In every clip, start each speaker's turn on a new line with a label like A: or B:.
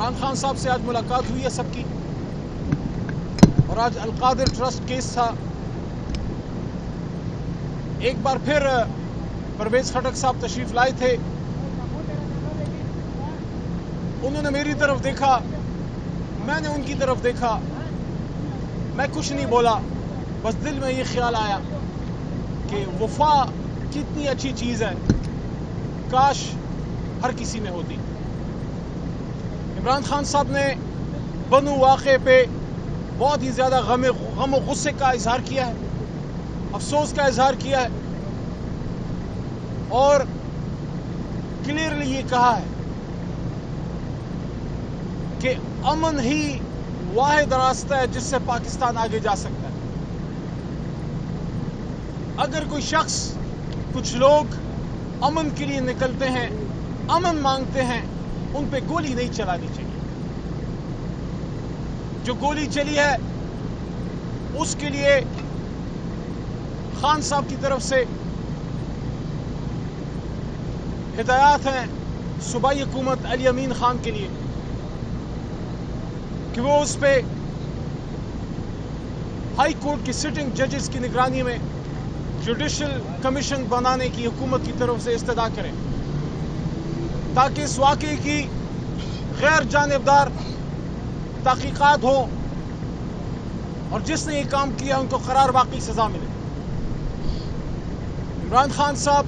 A: इमरान खान साहब से आज मुलाकात हुई है सबकी। और आज अलकादिर ट्रस्ट केस था। एक बार फिर, परवेज खटक साहब तशरीफ़ लाए थे। उन्होंने मेरी तरफ़ देखा, मैंने उनकी तरफ़ देखा। मैं कुछ नहीं बोला, बस दिल में ये ख्याल आया कि वफा कितनी अच्छी चीज़ है। काश हर किसी में होती। इमरान खान साहब ने बनु वाक़े पे बहुत ही ज़्यादा गम गम गुस्से का इजहार किया है, अफसोस का इजहार किया है और क्लियरली ये कहा है कि अमन ही वाहिद रास्ता है जिससे पाकिस्तान आगे जा सकता है। अगर कोई शख्स, कुछ लोग अमन के लिए निकलते हैं, अमन मांगते हैं उन पे गोली नहीं चलानी चाहिए। जो गोली चली है, उसके लिए खान साहब की तरफ़ से हिदायत हैं सूबाई हुकूमत अली अमीन खान के लिए कि वो उस पर हाई कोर्ट की सिटिंग जजेस की निगरानी में जुडिशल कमीशन बनाने की हुकूमत की तरफ़ से इस्तदा करें। ताकि इस वाक़े की गैर जानबदार तहकीक़ात हो और जिसने ये काम किया उनको करार वाकई सजा मिले। इमरान खान साहब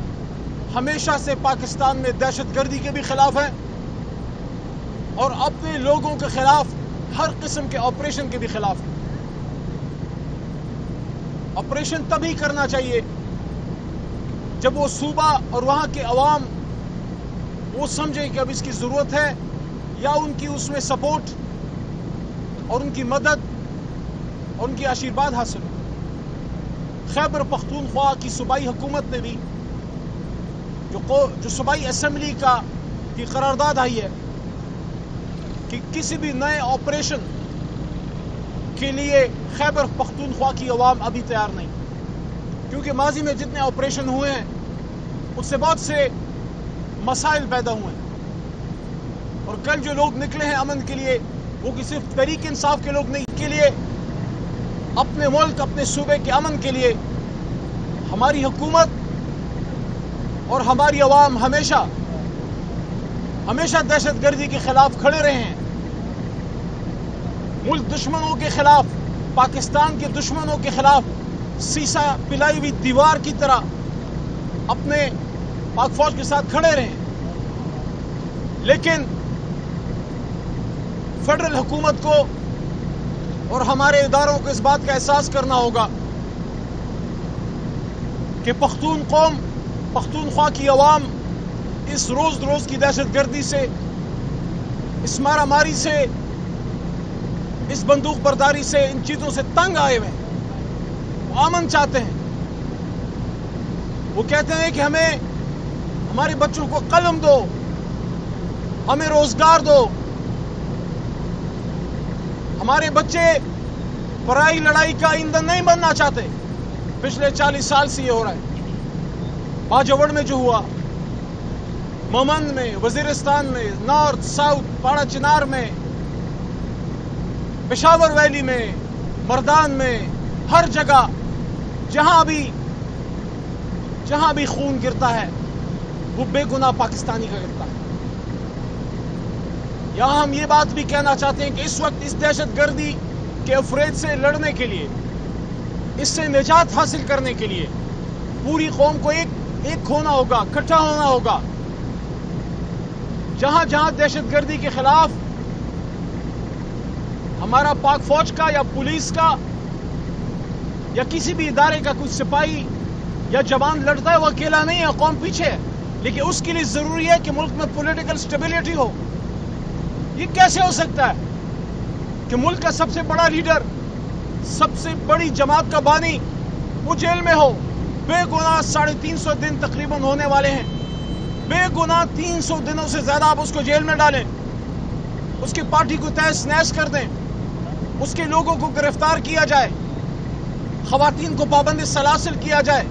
A: हमेशा से पाकिस्तान में दहशत गर्दी के भी खिलाफ हैं और अपने लोगों के खिलाफ हर किस्म के ऑपरेशन के भी खिलाफ हैं। ऑपरेशन तभी करना चाहिए जब वो सूबा और वहाँ के अवाम वो समझे कि अब इसकी ज़रूरत है या उनकी उसमें सपोर्ट और उनकी मदद और उनकी आशीर्वाद हासिल हो। खैबर पख्तूनख्वा की सूबाई हुकूमत ने भी, जो जो सूबाई असम्बली का की करारदाद आई है कि किसी भी नए ऑपरेशन के लिए खैबर पख्तूनख्वा की आवाम अभी तैयार नहीं। क्योंकि माजी में जितने ऑपरेशन हुए हैं, उससे बहुत से मसाइल पैदा हुए हैं। और कल जो लोग निकले हैं अमन के लिए, वो कि सिर्फ़ तरीक इंसाफ के लोग नहीं के लिए, अपने मुल्क, अपने सूबे के अमन के लिए, हमारी हुकूमत और हमारी आवाम हमेशा हमेशा दहशत गर्दी के खिलाफ खड़े रहे हैं। मुल्क दुश्मनों के खिलाफ, पाकिस्तान के दुश्मनों के खिलाफ सीसा पिलाई हुई दीवार की तरह अपने पाक फौज के साथ खड़े रहे। लेकिन फेडरल हुकूमत को और हमारे इदारों को इस बात का एहसास करना होगा कि पख्तून कौम पख्तूनख्वा की आवाम इस रोज रोज की दहशत गर्दी से, इस मारामारी से, इस बंदूक बरदारी से इन चीज़ों से तंग आए हुए वो अमन चाहते हैं। वो कहते हैं कि हमें हमारे बच्चों को कलम दो, हमें रोज़गार दो। हमारे बच्चे पराई लड़ाई का ईंधन नहीं बनना चाहते। पिछले 40 साल से ये हो रहा है। बाजवड़ में जो हुआ, ममन में, वजीरिस्तान में, नॉर्थ, साउथ, पाड़ा, चिनार में, पेशावर वैली में, मर्दान में, हर जगह, जहाँ भी जहाँ भी खून गिरता है वो बेगुनाह पाकिस्तानी का गिरता है यहाँ हम ये बात भी कहना चाहते हैं कि इस वक्त इस दहशत गर्दी के अफरेज से लड़ने के लिए, इससे निजात हासिल करने के लिए पूरी कौम को एक एक होना होगा, इकट्ठा होना होगा। जहाँ जहाँ दहशत गर्दी के खिलाफ हमारा पाक फौज का या पुलिस का या किसी भी इदारे का कुछ सिपाही या जवान लड़ता है, वो अकेला नहीं है, कौम पीछे है। लेकिन उसके लिए ज़रूरी है कि मुल्क में पॉलिटिकल स्टेबिलिटी हो। ये कैसे हो सकता है? कि मुल्क का सबसे बड़ा लीडर सबसे बड़ी जमात का बानी, वो जेल में हो। बेगुनाह साढ़े तीन सौ दिन तकरीबन होने वाले हैं। बेगुनाह तीन सौ दिनों से ज़्यादा आप उसको जेल में डालें। उसकी पार्टी को तहस नहस कर दें। उसके लोगों को गिरफ़्तार किया जाए। खातन को पाबंदी सलासिल किया जाए।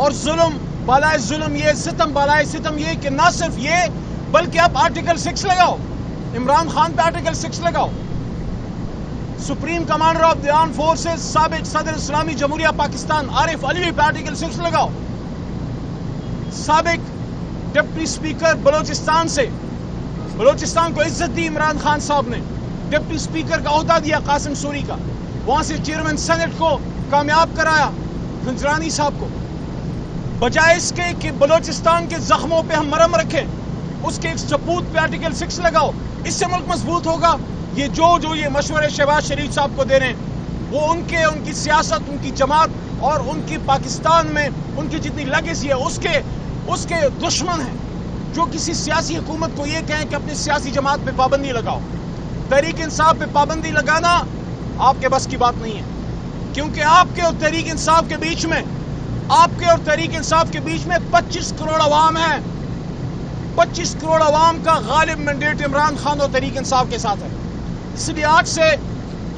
A: और जुल्म बालाए जुल्म ये, सितम बालाए सितम ये कि ना सिर्फ़ ये, बल्कि आप आर्टिकल सिक्स लगाओ। इमरान खान पे आर्टिकल सिक्स लगाओ। Supreme commander of the arm forces सबक सदर इस्लामी जमहूरिया पाकिस्तान, आरिफ अलवी पे आर्टिकल सिक्स लगाओ। सबक डिप्टी स्पीकर बलोचिस्तान से, बलोचिस्तान को इज़्ज़त दी इमरान खान साहब ने। डिप्टी स्पीकर का अहदा दिया कासिम सूरी का। वहाँ से चेयरमैन सेनेट को कामयाब कराया, खंजरानी साहब को। बजाय इसके कि बलोचिस्तान के जख्मों पे हम मरम रखें, उसके एक सपूत पे आर्टिकल सिक्स लगाओ, इससे मुल्क मज़बूत होगा। ये जो जो ये मशवरे शहबाज शरीफ साहब को दे रहे हैं, वो उनके, उनकी सियासत, उनकी जमात और उनकी पाकिस्तान में उनकी जितनी लगेसी है, उसके उसके दुश्मन हैं। जो किसी सियासी हुकूमत को ये कहें कि अपनी सियासी जमात पे पाबंदी लगाओ। तहरीक इंसाफ पे पाबंदी लगाना आपके बस की बात नहीं है। क्योंकि आपके और तहरीक इंसाफ के बीच में आपके और तहरीक इंसाफ के बीच में 25 करोड़ अवाम है। 25 करोड़ अवाम का गालिब मैंडेट इमरान खान और तहरीक इंसाफ के साथ है। इसलिए आज से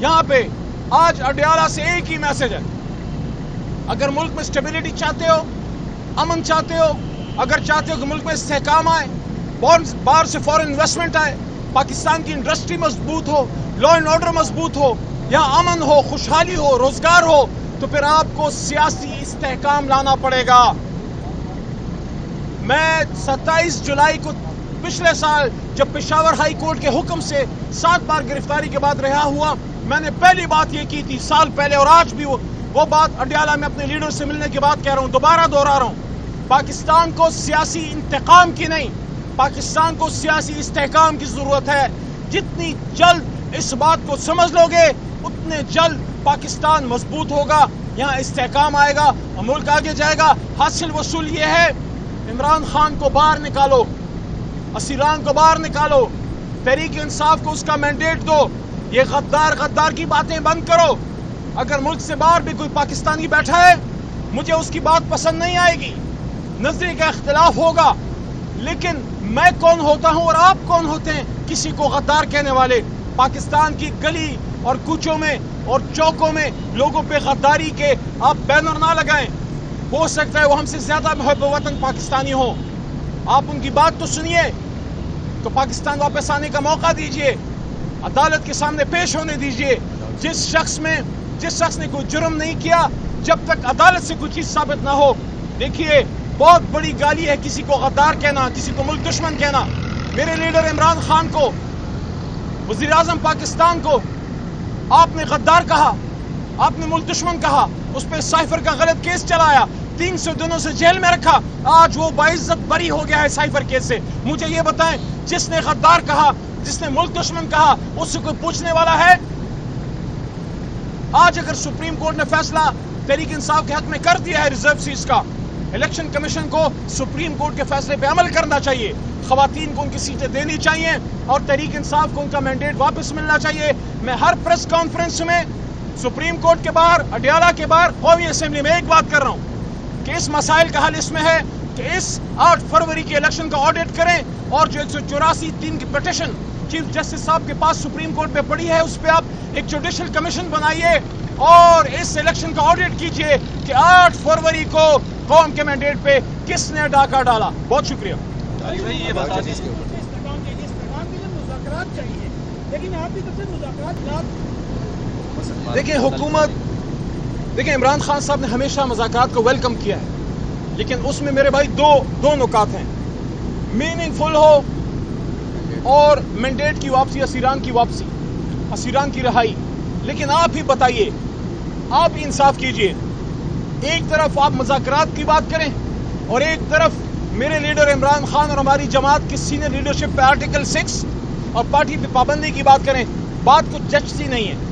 A: यहाँ पे, आज अडियाला से एक ही मैसेज है। अगर मुल्क में स्टेबिलिटी चाहते हो, अमन चाहते हो, अगर चाहते हो कि मुल्क में इसकाम आए बाहर से फॉरेन इन्वेस्टमेंट आए, पाकिस्तान की इंडस्ट्री मज़बूत हो, लॉ एंड ऑर्डर मज़बूत हो यहाँ अमन हो, खुशहाली हो, रोज़गार हो तो फिर आपको सियासी इस्तेकाम लाना पड़ेगा। मैं 27 जुलाई को पिछले साल जब पिशावर हाई कोर्ट के हुक्म से सात बार गिरफ्तारी के बाद रहा हुआ, मैंने पहली बात ये की थी, साल पहले और आज भी वो वो बात अडियाला में अपने लीडर से मिलने के बाद कह रहा हूँ, दोबारा दोहरा रहा हूँ। पाकिस्तान को सियासी इंतकाम की नहीं, पाकिस्तान को सियासी इस्तेकाम की ज़रूरत है। जितनी जल्द इस बात को समझ लोगे, उतने जल्द पाकिस्तान मज़बूत होगा, यहाँ इस्तेकाम आएगा और मुल्क आगे जाएगा। हासिल वसूल ये है, इमरान खान को बाहर निकालो, असीरान को बाहर निकालो, तहरीक इंसाफ को उसका मैंडेट दो। ये गद्दार गद्दार की बातें बंद करो। अगर मुल्क से बाहर भी कोई पाकिस्तानी बैठा है, मुझे उसकी बात पसंद नहीं आएगी। नजरी का इख्तलाफ होगा, लेकिन मैं कौन होता हूँ और आप कौन होते हैं? किसी को गद्दार कहने वाले पाकिस्तान की गली और कुचों में और चौकों में लोगों पे गद्दारी के आप बैनर ना लगाएँ। हो सकता है वो हमसे ज़्यादा महब वतन पाकिस्तानी हो। आप उनकी बात तो सुनिए। तो पाकिस्तान वापस आने का मौका दीजिए। अदालत के सामने पेश होने दीजिए। जिस शख्स में, जिस शख्स ने कोई जुर्म नहीं किया, जब तक अदालत से कोई चीज़ साबित ना हो। देखिए, बहुत बड़ी गाली है किसी को गद्दार कहना, किसी को मुल्क दुश्मन कहना। मेरे लीडर इमरान खान को वज़ीर आज़म पाकिस्तान को आपने गद्दार कहा, आपने मुल्क दुश्मन कहा, उस पर साइफर का गलत केस चलाया, तीन सौ दिनों से जेल में रखा, आज वो बाइज्जत बरी हो गया है साइफर केस से। मुझे ये बताएँ, जिसने गद्दार कहा, जिसने मुल्क दुश्मन कहा, उससे कोई पूछने वाला है? आज अगर सुप्रीम कोर्ट ने फैसला तहरीक इंसाफ के हक में कर दिया है रिज़र्व सीट का इलेक्शन कमीशन को सुप्रीम कोर्ट के फैसले पे अमल करना चाहिए। खातन को उनकी सीटें देनी चाहिए और तहरीक इंसाफ को उनका मैंडेट वापस मिलना चाहिए। मैं हर प्रेस कॉन्फ्रेंस में, सुप्रीम कोर्ट के बाहर, अडियाला के बाहर, कौमी असेंबली में एक बात कर रहा हूँ कि इस मसाइल का हल इसमें है कि इस आठ फरवरी के इलेक्शन का ऑडिट करें और जो एक सौ चौरासी तीन की पटिशन चीफ जस्टिस साहब के पास सुप्रीम कोर्ट पे पड़ी है, उस पर आप एक जुडिशल कमीशन बनाइए। और इस इलेक्शन का ऑडिट कीजिए कि 8 फरवरी को कौम के मैंडेट पे किसने डाका डाला। बहुत शुक्रिया। देखिए, हुकूमत देखिए, इमरान खान साहब ने हमेशा मज़ाक को वेलकम किया है, लेकिन उसमें मेरे भाई दो दो नुकात हैं। मीनिंगफुल हो और मैंडेट की वापसी, असीरान की वापसी, असीरान की रहाई। लेकिन आप ही बताइए आप इंसाफ कीजिए। एक तरफ़ आप मज़ाक की बात करें और एक तरफ़ मेरे लीडर इमरान खान और हमारी जमात की सीनियर लीडरशिप पे आर्टिकल सिक्स और पार्टी पे पाबंदी की बात करें, बात कुछ जचती नहीं है।